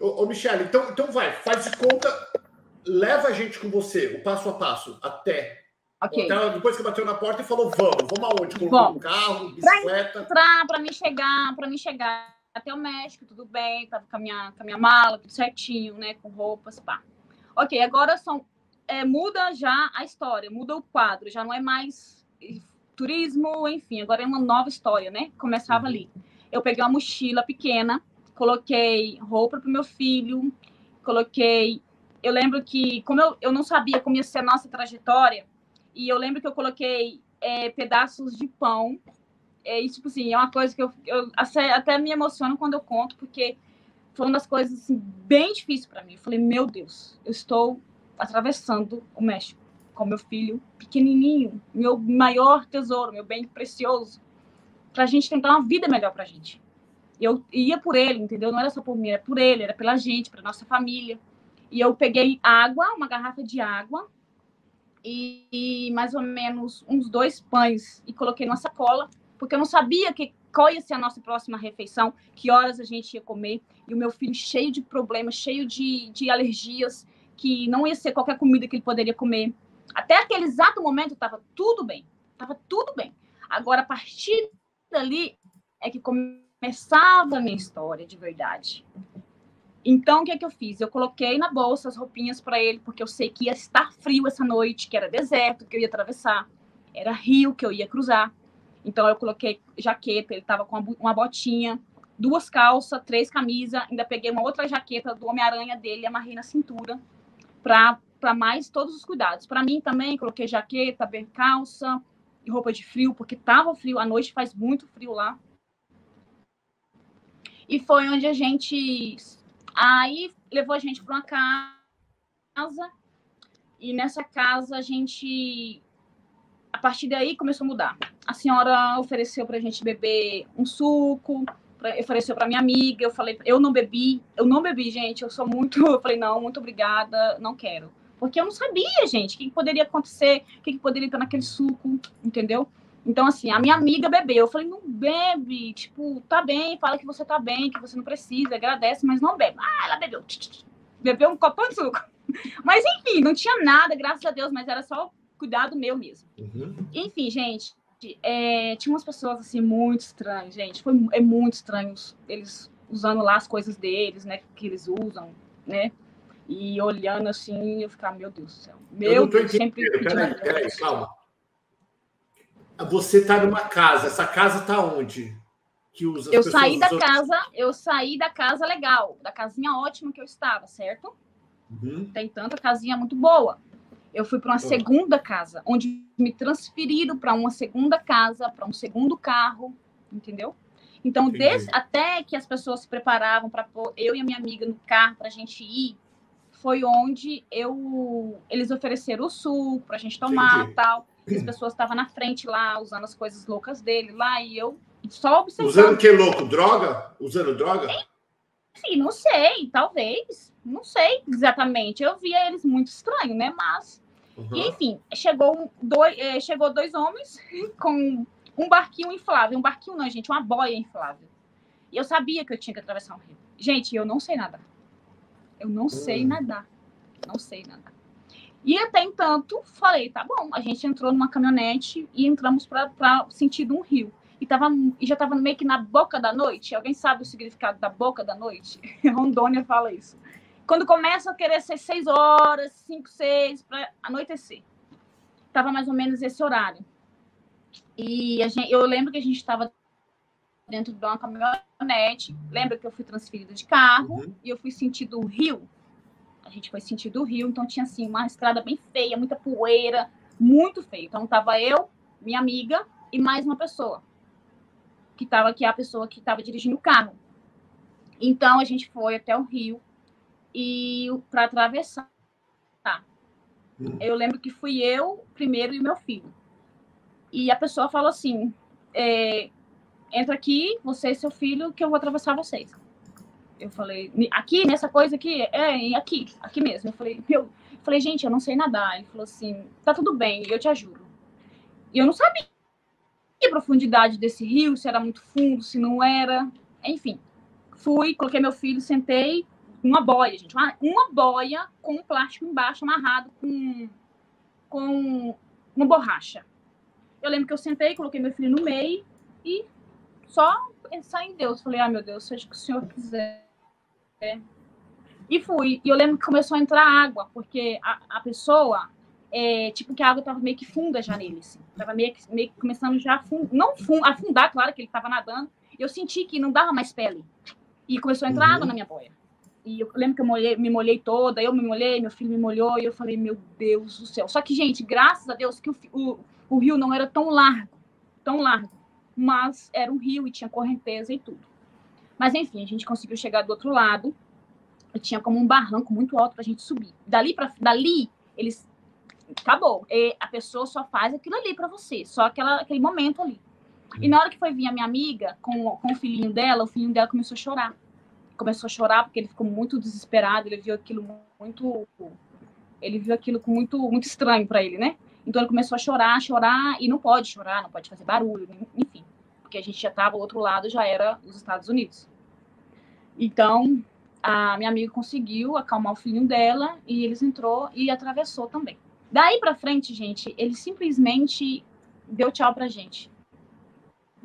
Ô, ô Michele, então, então vai, faz de conta, leva a gente com você, o passo a passo, até. Ok. Até depois que bateu na porta e falou, vamos, vamos aonde? Colocou um carro, bicicleta. Pra, pra mim chegar, para mim chegar até o México, tudo bem, tava com a minha, com a minha mala, tudo certinho, né? Com roupas, pá. Ok, agora são, é, muda já a história, muda o quadro, já não é mais turismo, enfim, agora é uma nova história, né? Começava ali. Eu peguei uma mochila pequena, coloquei roupa pro meu filho, coloquei. Eu lembro que, como eu, eu não sabia como ia ser a nossa trajetória, e eu lembro que eu coloquei é, pedaços de pão. É, isso, tipo assim, é uma coisa que eu, eu até me emociono quando eu conto, porque foi uma das coisas assim, bem difíceis para mim. Eu falei, meu Deus, eu estou atravessando o México com meu filho pequenininho, meu maior tesouro, meu bem precioso, para a gente tentar uma vida melhor para a gente. Eu ia por ele, entendeu? Não era só por mim, era por ele, era pela gente, para nossa família. E eu peguei água, uma garrafa de água, e, e mais ou menos uns dois pães e coloquei numa sacola, porque eu não sabia que, qual ia ser a nossa próxima refeição, que horas a gente ia comer, e o meu filho cheio de problemas, cheio de, de alergias, que não ia ser qualquer comida que ele poderia comer. Até aquele exato momento estava tudo bem, estava tudo bem. Agora, a partir dali é que começava a minha história de verdade. Então, o que é que eu fiz? Eu coloquei na bolsa as roupinhas para ele, porque eu sei que ia estar frio essa noite, que era deserto, que eu ia atravessar, era rio que eu ia cruzar. Então, eu coloquei jaqueta, ele estava com uma botinha, duas calças, três camisas, ainda peguei uma outra jaqueta do Homem-Aranha dele e amarrei na cintura para mais todos os cuidados. Para mim também, coloquei jaqueta, calça e roupa de frio, porque tava frio, à noite faz muito frio lá. E foi onde a gente Aí levou a gente para uma casa e nessa casa a gente a partir daí começou a mudar. A senhora ofereceu para a gente beber um suco, pra, ofereceu para minha amiga, eu falei, eu não bebi, eu não bebi, gente, eu sou muito, eu falei não, muito obrigada, não quero, porque eu não sabia, gente, o que, poderia acontecer, o que, que poderia estar naquele suco, entendeu? Então, assim, a minha amiga bebeu. Eu falei, não bebe. Tipo, tá bem, fala que você tá bem, que você não precisa, agradece, mas não bebe. Ah, ela bebeu. Bebeu um copão de suco. Mas, enfim, não tinha nada, graças a Deus, mas era só cuidado meu mesmo. Uhum. Enfim, gente, é, tinha umas pessoas, assim, muito estranhas, gente. Foi é muito estranho eles usando lá as coisas deles, né, que eles usam, né? E olhando assim, eu ficava, meu Deus do céu. Meu Deus, sempre. Peraí, peraí, calma. Você está numa casa. Essa casa está onde? Que usa eu saí da casa, eu saí da casa legal, da casinha ótima que eu estava, certo? Uhum. Tem tanta casinha muito boa. Eu fui para uma segunda casa, onde me transferiram para uma segunda casa, para um segundo carro, entendeu? Então, desde, até que as pessoas se preparavam para pôr eu e a minha amiga no carro para a gente ir, foi onde eu eles ofereceram o suco para a gente tomar Entendi. tal as pessoas estavam na frente lá, usando as coisas loucas dele lá, e eu só observando. Usando o que louco? Droga? Usando droga? Sim, não sei, talvez. Não sei exatamente. Eu via eles muito estranho, né? Mas. Uhum. E, enfim, chegou dois, eh, chegou dois homens com um barquinho inflável. Um barquinho não, gente, uma boia inflável. E eu sabia que eu tinha que atravessar um rio. Gente, eu não sei nadar. Eu não hum. sei nadar. Não sei nadar. E até entanto, falei, tá bom, a gente entrou numa caminhonete e entramos para sentido um rio. E, tava, e já estava meio que na boca da noite. Alguém sabe o significado da boca da noite? Rondônia fala isso. Quando começa a querer ser seis horas, cinco, seis, para anoitecer. Tava mais ou menos esse horário. E gente, eu lembro que a gente estava dentro de uma caminhonete. Lembra que eu fui transferida de carro uhum. e eu fui sentido o rio a gente foi sentido rio, então tinha assim uma estrada bem feia, muita poeira, muito feio. Então tava eu, minha amiga e mais uma pessoa que tava aqui a pessoa que estava dirigindo o carro. Então a gente foi até o rio e para atravessar. Tá. Eu lembro que fui eu primeiro e meu filho. E a pessoa falou assim: é, entra aqui, você e seu filho, que eu vou atravessar vocês eu falei, aqui, nessa coisa aqui? É, aqui, aqui mesmo. Eu falei, eu falei, gente, eu não sei nadar. Ele falou assim, tá tudo bem, eu te ajudo. E eu não sabia a profundidade desse rio, se era muito fundo, se não era. Enfim, fui, coloquei meu filho, sentei, uma boia, gente, uma, uma boia com um plástico embaixo amarrado com, com uma borracha. Eu lembro que eu sentei, coloquei meu filho no meio e só pensar em Deus. Falei, ah, meu Deus, seja o que o Senhor quiser. E fui. E eu lembro que começou a entrar água, porque a, a pessoa, é, tipo, que a água tava meio que funda já nele, assim. Tava meio que, meio que começando já a fund, não fund, afundar, claro, que ele tava nadando. Eu senti que não dava mais pele. E começou a entrar uhum. água na minha boia. E eu lembro que eu molhei, me molhei toda, eu me molhei, meu filho me molhou, e eu falei, meu Deus do céu. Só que, gente, graças a Deus que o, o, o rio não era tão largo, tão largo, mas era um rio e tinha correnteza e tudo. Mas, enfim, a gente conseguiu chegar do outro lado, e tinha como um barranco muito alto para a gente subir. Dali, para dali eles. Acabou. E a pessoa só faz aquilo ali para você, só aquela, aquele momento ali. E na hora que foi vir a minha amiga com, com o filhinho dela, o filhinho dela começou a chorar começou a chorar porque ele ficou muito desesperado, ele viu aquilo muito ele viu aquilo com muito muito estranho para ele, né? Então ele começou a chorar, chorar e não pode chorar, não pode fazer barulho, porque a gente já estava ao outro lado, já era os Estados Unidos. Então a minha amiga conseguiu acalmar o filhinho dela e eles entrou e atravessou também. Daí para frente, gente, ele simplesmente deu tchau pra gente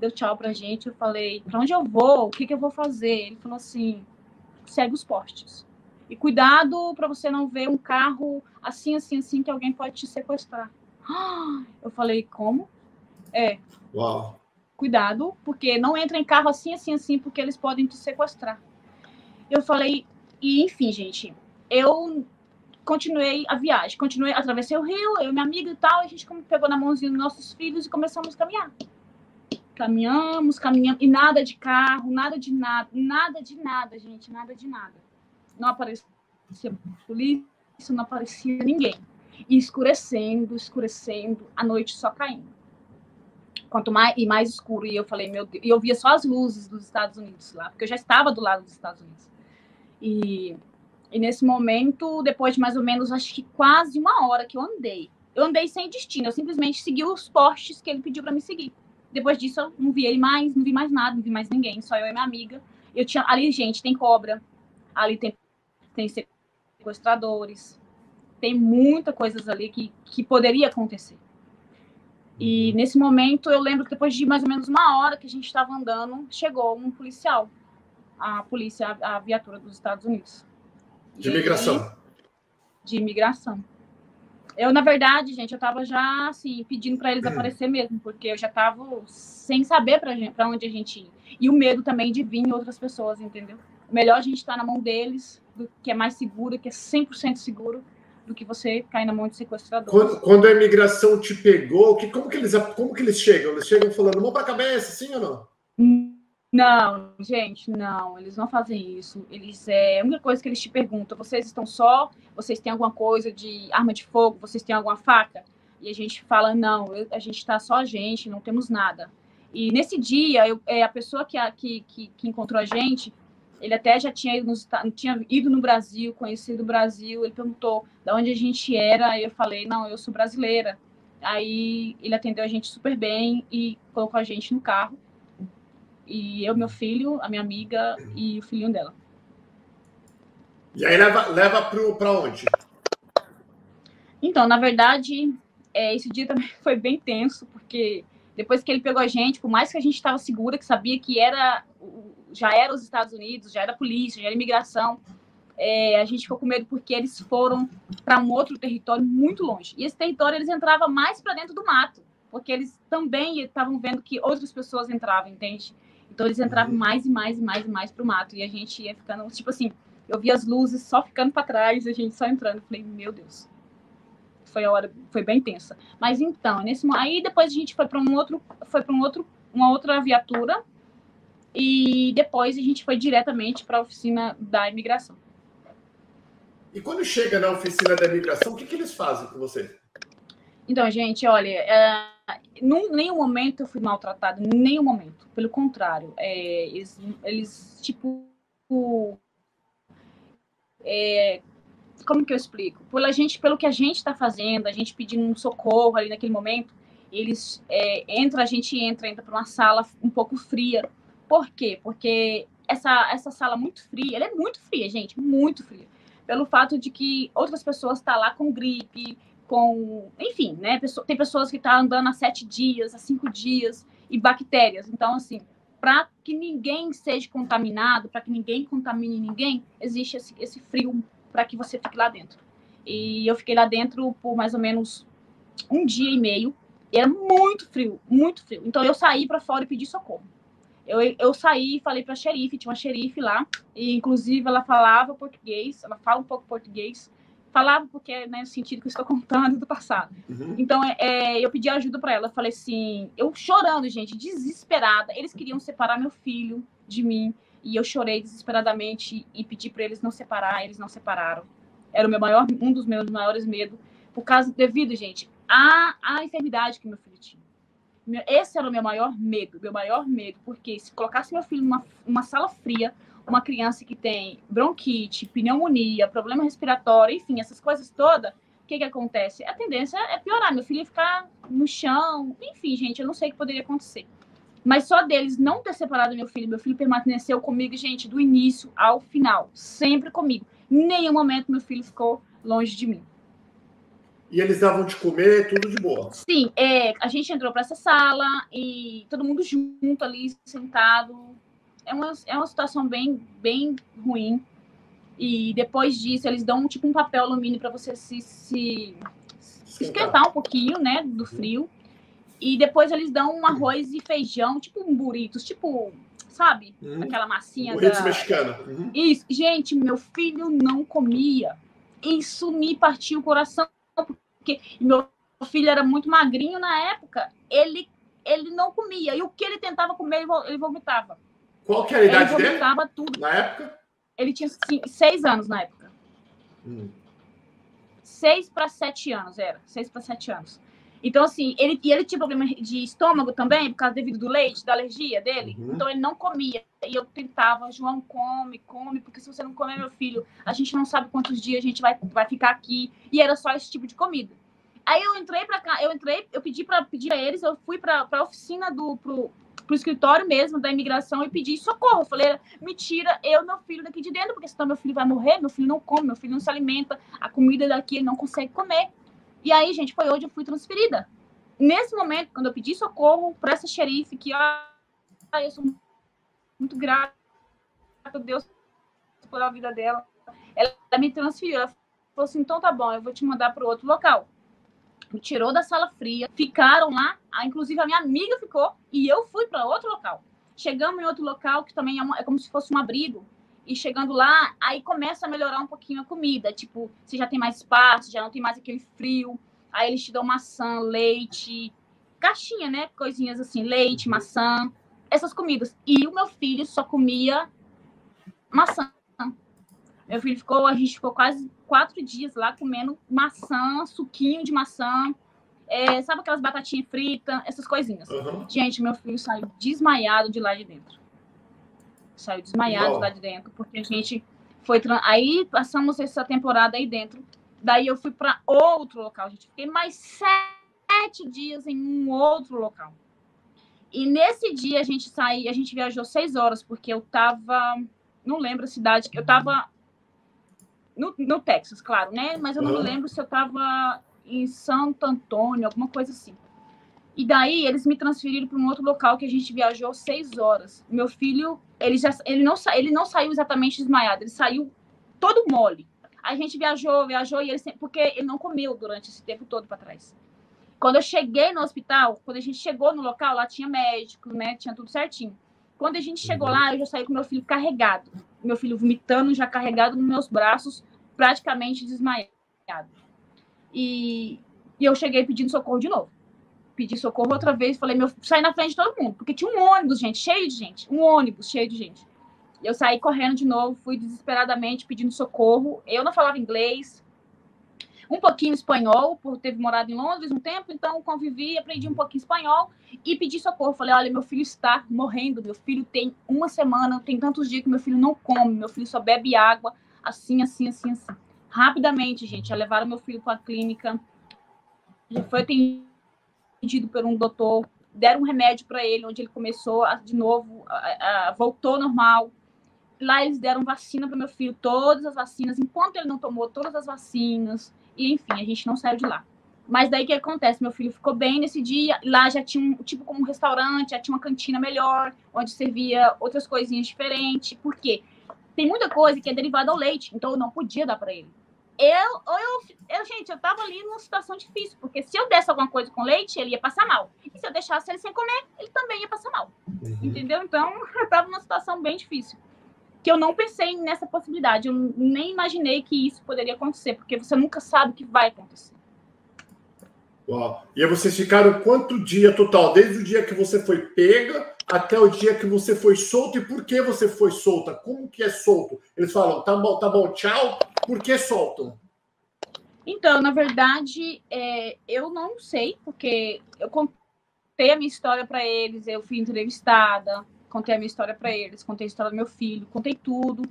deu tchau pra gente. Eu falei, pra onde eu vou? O que, que eu vou fazer? Ele falou assim: segue os postes. E cuidado para você não ver um carro assim, assim, assim, que alguém pode te sequestrar. Eu falei, como? É. Uau. Cuidado, porque não entra em carro assim, assim, assim, porque eles podem te sequestrar. Eu falei, e enfim, gente, eu continuei a viagem, continuei, atravessei o rio, eu e minha amiga e tal, a gente pegou na mãozinha dos nossos filhos e começamos a caminhar. Caminhamos, caminhamos, e nada de carro, nada de nada, nada de nada, gente, nada de nada. Não aparecia polícia, não aparecia ninguém. E escurecendo, escurecendo, a noite só caindo. Quanto mais e mais escuro, e eu falei, meu Deus, e eu via só as luzes dos Estados Unidos lá, porque eu já estava do lado dos Estados Unidos. E, e nesse momento, depois de mais ou menos, acho que quase uma hora que eu andei, eu andei sem destino, eu simplesmente segui os postes que ele pediu para me seguir. Depois disso, eu não vi ele mais, não vi mais nada, não vi mais ninguém, só eu e minha amiga. Eu tinha ali, gente, tem cobra, ali tem, tem sequestradores, tem muita coisas ali que, que poderia acontecer. E uhum. nesse momento, eu lembro que depois de mais ou menos uma hora que a gente estava andando, chegou um policial, a polícia, a, a viatura dos Estados Unidos. De imigração. De imigração. Eu, na verdade, gente, eu tava já, assim, pedindo para eles aparecer mesmo, porque eu já tava sem saber para onde a gente ir. E o medo também de vir outras pessoas, entendeu? Melhor a gente estar tá na mão deles, do que é mais seguro, que é 100% seguro, do que você cair na mão de sequestrador. Quando, quando, a imigração te pegou, que, como, que eles, como que eles chegam? Eles chegam falando mão para a cabeça, sim ou não? Não, gente, não, eles não fazem isso. Eles é a única coisa que eles te perguntam: vocês estão só? Vocês têm alguma coisa de arma de fogo? Vocês têm alguma faca? E a gente fala: não, a gente está só a gente, não temos nada. E nesse dia, eu, é, a pessoa que, que, que, que encontrou a gente, ele até já tinha ido, no, tinha ido no Brasil, conhecido o Brasil. Ele perguntou de onde a gente era. E eu falei: não, eu sou brasileira. Aí ele atendeu a gente super bem e colocou a gente no carro e eu, meu filho, a minha amiga e o filhinho dela. E aí leva, leva para onde? Então, na verdade, é, esse dia também foi bem tenso, porque depois que ele pegou a gente, por mais que a gente estava segura, que sabia que era já era os Estados Unidos, já era polícia, já era imigração, é, a gente ficou com medo porque eles foram para um outro território muito longe. E esse território eles entravam mais para dentro do mato, porque eles também estavam vendo que outras pessoas entravam, entende? Então eles entravam mais e mais e mais e mais pro mato. E a gente ia ficando, tipo assim, eu via as luzes só ficando para trás, a gente só entrando. Eu falei, meu Deus. Foi a hora, foi bem tensa. Mas então, nesse aí depois a gente foi para um outro, foi para um outro, uma outra viatura. E depois a gente foi diretamente para a oficina da imigração. E quando chega na oficina da imigração, o que, que eles fazem com você? Então, gente, olha, é, num nenhum momento eu fui maltratada, nenhum momento. Pelo contrário, é, eles, eles, tipo. É, como que eu explico? Pela gente, pelo que a gente está fazendo, a gente pedindo um socorro ali naquele momento, eles é, entra, a gente entra, entra para uma sala um pouco fria. Por quê? Porque essa, essa sala muito fria, ela é muito fria, gente, muito fria. Pelo fato de que outras pessoas estão tá lá com gripe, com. Enfim, né? Tem pessoas que estão tá andando há sete dias, há cinco dias, e bactérias. Então, assim, para que ninguém seja contaminado, para que ninguém contamine ninguém, existe esse, esse frio para que você fique lá dentro. E eu fiquei lá dentro por mais ou menos um dia e meio. E era muito frio, muito frio. Então eu saí para fora e pedi socorro. Eu, eu saí e falei para a xerife, tinha uma xerife lá, e inclusive ela falava português, ela fala um pouco português, falava porque é né, o sentido que eu estou contando do passado. Uhum. Então é, é eu pedi ajuda para ela, falei assim, eu chorando, gente, desesperada. Eles queriam separar meu filho de mim e eu chorei desesperadamente e pedi para eles não separar, eles não separaram. Era o meu maior, um dos meus maiores medos, por causa devido, gente, à, à enfermidade que meu filho tinha. Esse era o meu maior medo, meu maior medo, porque se colocasse meu filho numa, numa sala fria, uma criança que tem bronquite, pneumonia, problema respiratório, enfim, essas coisas todas, o que, que acontece? A tendência é piorar, meu filho ia ficar no chão, enfim, gente, eu não sei o que poderia acontecer. Mas só deles não ter separado meu filho, meu filho permaneceu comigo, gente, do início ao final, sempre comigo. Em nenhum momento meu filho ficou longe de mim. E eles davam de comer, tudo de boa. Sim, é, a gente entrou para essa sala e todo mundo junto ali, sentado. É uma, é uma situação bem, bem ruim. E depois disso, eles dão tipo um papel alumínio para você se, se, se esquentar um pouquinho, né, do frio. E depois eles dão um arroz e feijão, tipo um burritos, tipo, sabe? Uhum. Aquela massinha burritos da... mexicana. Uhum. Isso. Gente, meu filho não comia. Isso me partiu o coração, porque meu filho era muito magrinho na época. Ele, ele não comia. E o que ele tentava comer, ele vomitava. Qual que era a idade ele vomitava dele? tudo. Na época? Ele tinha seis anos na época. Hum. Seis para sete anos, era. Seis para sete anos. Então, assim, ele, e ele tinha problema de estômago também, por causa devido do leite, da alergia dele. Uhum. Então, ele não comia. E eu tentava, João, come, come, porque se você não comer, meu filho, a gente não sabe quantos dias a gente vai, vai ficar aqui. E era só esse tipo de comida. Aí eu entrei para cá, eu entrei, eu pedi para pedir a eles, eu fui para a oficina do pro, pro escritório mesmo da imigração e pedi socorro. Eu falei, me tira eu meu filho daqui de dentro, porque senão meu filho vai morrer, meu filho não come, meu filho não se alimenta, a comida daqui ele não consegue comer. E aí, gente, foi onde eu fui transferida. Nesse momento, quando eu pedi socorro para essa xerife, que ah, eu sou muito grata a Deus pela vida dela, ela me transferiu. Ela falou assim: então tá bom, eu vou te mandar para outro local. Me tirou da sala fria, ficaram lá, inclusive a minha amiga ficou, e eu fui para outro local. Chegamos em outro local que também é, uma, é como se fosse um abrigo, e chegando lá, aí começa a melhorar um pouquinho a comida. Tipo, você já tem mais espaço, já não tem mais aquele frio. Aí eles te dão maçã, leite, caixinha, né? Coisinhas assim, leite, maçã, essas comidas. E o meu filho só comia maçã. Meu filho ficou, a gente ficou quase quatro dias lá comendo maçã, suquinho de maçã, é, sabe aquelas batatinhas fritas, essas coisinhas. Uhum. Gente, meu filho saiu desmaiado de lá de dentro saiu desmaiado lá de dentro, porque a gente foi. Aí passamos essa temporada aí dentro. Daí eu fui para outro local. A gente fiquei mais sete dias em um outro local. E nesse dia a gente saiu, a gente viajou seis horas, porque eu tava. Não lembro a cidade, eu tava no, no Texas, claro, né? Mas eu não uhum. me lembro se eu tava em Santo Antônio, alguma coisa assim. E daí eles me transferiram para um outro local que a gente viajou seis horas. Meu filho, ele já, ele não, ele não saiu exatamente desmaiado, ele saiu todo mole. A gente viajou, viajou e ele porque ele não comeu durante esse tempo todo para trás. Quando eu cheguei no hospital, quando a gente chegou no local, lá tinha médico, né? Tinha tudo certinho. Quando a gente chegou uhum. lá, eu já saí com meu filho carregado. Meu filho vomitando, já carregado nos meus braços, praticamente desmaiado. E, e eu cheguei pedindo socorro de novo pedi socorro outra vez, falei, meu, saí na frente de todo mundo, porque tinha um ônibus, gente, cheio de gente, um ônibus cheio de gente. Eu saí correndo de novo, fui desesperadamente pedindo socorro. Eu não falava inglês, um pouquinho espanhol, por ter morado em Londres um tempo, então convivi, aprendi um pouquinho espanhol e pedi socorro. Falei: olha, meu filho está morrendo, meu filho tem uma semana, tem tantos dias que meu filho não come, meu filho só bebe água, assim, assim, assim, assim. Rapidamente, gente, levaram meu filho para a clínica, já foi atendido atendido por um doutor, deram um remédio para ele, onde ele começou a, de novo, a, a, voltou normal. lá eles deram vacina para meu filho, todas as vacinas, enquanto ele não tomou todas as vacinas, e enfim, a gente não saiu de lá. Mas daí que acontece? Meu filho ficou bem nesse dia, lá já tinha um tipo como um restaurante, já tinha uma cantina melhor, onde servia outras coisinhas diferentes. Por quê? Tem muita coisa que é derivada ao leite, então eu não podia dar para ele. Eu, eu, eu, gente, eu tava ali numa situação difícil, porque se eu desse alguma coisa com leite, ele ia passar mal. E se eu deixasse ele sem comer, ele também ia passar mal. Uhum. Entendeu? Então, eu tava numa situação bem difícil. Que eu não pensei nessa possibilidade, eu nem imaginei que isso poderia acontecer, porque você nunca sabe o que vai acontecer. Uau. E vocês ficaram quanto dia total? Desde o dia que você foi pega até o dia que você foi solto e por que você foi solta? Como que é solto? Eles falam, tá bom, tá bom, tchau. Por que soltam? Então, na verdade, é, eu não sei, porque eu contei a minha história para eles, eu fui entrevistada, contei a minha história para eles, contei a história do meu filho, contei tudo.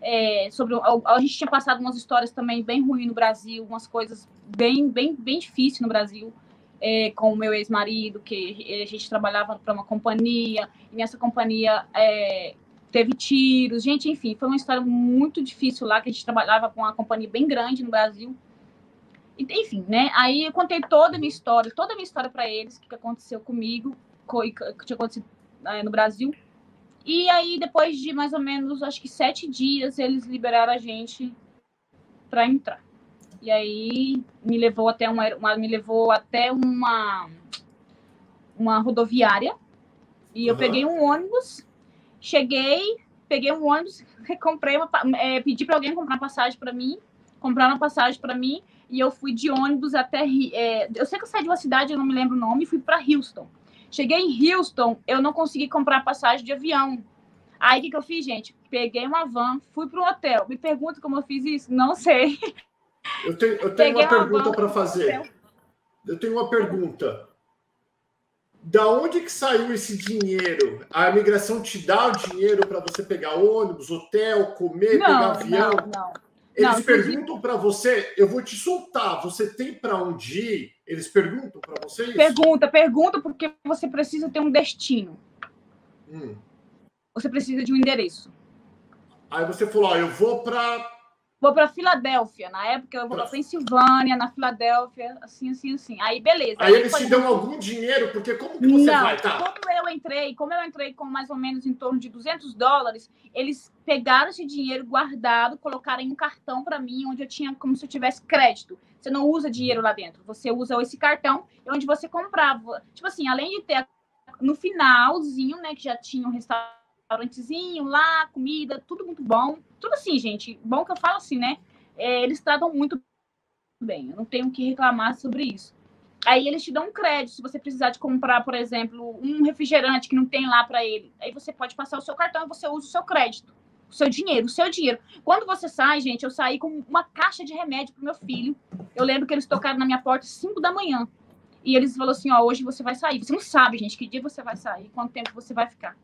É, sobre a, gente tinha passado umas histórias também bem ruins no Brasil, umas coisas bem, bem, bem difíceis no Brasil é, com o meu ex-marido, que a gente trabalhava para uma companhia, e nessa companhia é, teve tiros, gente, enfim, foi uma história muito difícil lá, que a gente trabalhava com uma companhia bem grande no Brasil. Enfim, né? Aí eu contei toda a minha história, toda a minha história para eles, o que aconteceu comigo, o que tinha acontecido é, no Brasil. E aí, depois de mais ou menos, acho que sete dias, eles liberaram a gente para entrar. E aí me levou até uma, uma, me levou até uma uma rodoviária e eu uhum. peguei um ônibus, cheguei, peguei um ônibus, comprei uma, é, pedi para alguém comprar passagem para mim, comprar uma passagem para mim e eu fui de ônibus até é, eu sei que eu saí de uma cidade, eu não me lembro o nome, fui para Houston. Cheguei em Houston, eu não consegui comprar passagem de avião. Aí o que, que eu fiz, gente? Peguei uma van, fui para o hotel. Me pergunta como eu fiz isso? Não sei. Eu tenho, eu tenho uma pergunta para fazer. Eu tenho uma pergunta. Da onde que saiu esse dinheiro? A imigração te dá o dinheiro para você pegar ônibus, hotel, comer, não, pegar avião? Não, não. Eles não, perguntam para você, eu vou te soltar, você tem para onde ir? Eles perguntam para vocês? Pergunta, pergunta, porque você precisa ter um destino. Hum. Você precisa de um endereço. Aí você falou, ó, eu vou para vou para Filadélfia. Na época eu vou para Pensilvânia, na Filadélfia, assim, assim, assim. Aí beleza. Aí, aí eles te dão algum dinheiro, porque como que você Não, vai? Tá. Como eu entrei, como eu entrei com mais ou menos em torno de 200 dólares, eles pegaram esse dinheiro guardado, colocaram em um cartão para mim, onde eu tinha como se eu tivesse crédito. Você não usa dinheiro lá dentro, você usa esse cartão, onde você comprava. Tipo assim, além de ter no finalzinho, né, que já tinha um restaurante restaurantezinho lá, comida, tudo muito bom. Tudo assim, gente. Bom que eu falo assim, né? É, eles tratam muito bem. Eu não tenho o que reclamar sobre isso. Aí eles te dão um crédito se você precisar de comprar, por exemplo, um refrigerante que não tem lá para ele. Aí você pode passar o seu cartão e você usa o seu crédito, o seu dinheiro, o seu dinheiro. Quando você sai, gente, eu saí com uma caixa de remédio pro meu filho. Eu lembro que eles tocaram na minha porta às 5 da manhã. E eles falaram assim: ó, hoje você vai sair. Você não sabe, gente, que dia você vai sair, quanto tempo você vai ficar.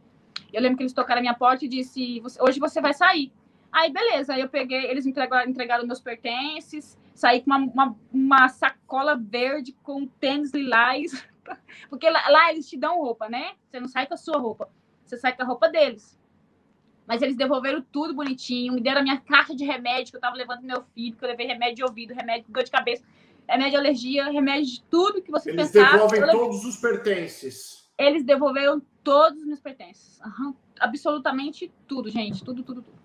Eu lembro que eles tocaram a minha porta e disse: hoje você vai sair. Aí, beleza. Aí eu peguei, eles entregaram, entregaram meus pertences, saí com uma, uma, uma, sacola verde com tênis lilás. Porque lá, lá, eles te dão roupa, né? Você não sai com a sua roupa, você sai com a roupa deles. Mas eles devolveram tudo bonitinho, me deram a minha caixa de remédio que eu tava levando pro meu filho, que eu levei remédio de ouvido, remédio de dor de cabeça, remédio de alergia, remédio de tudo que você eles pensar. Eles devolvem todos os pertences. Eles devolveram todos os meus pertences. Uhum. Absolutamente tudo, gente. Tudo, tudo, tudo.